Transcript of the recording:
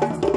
Música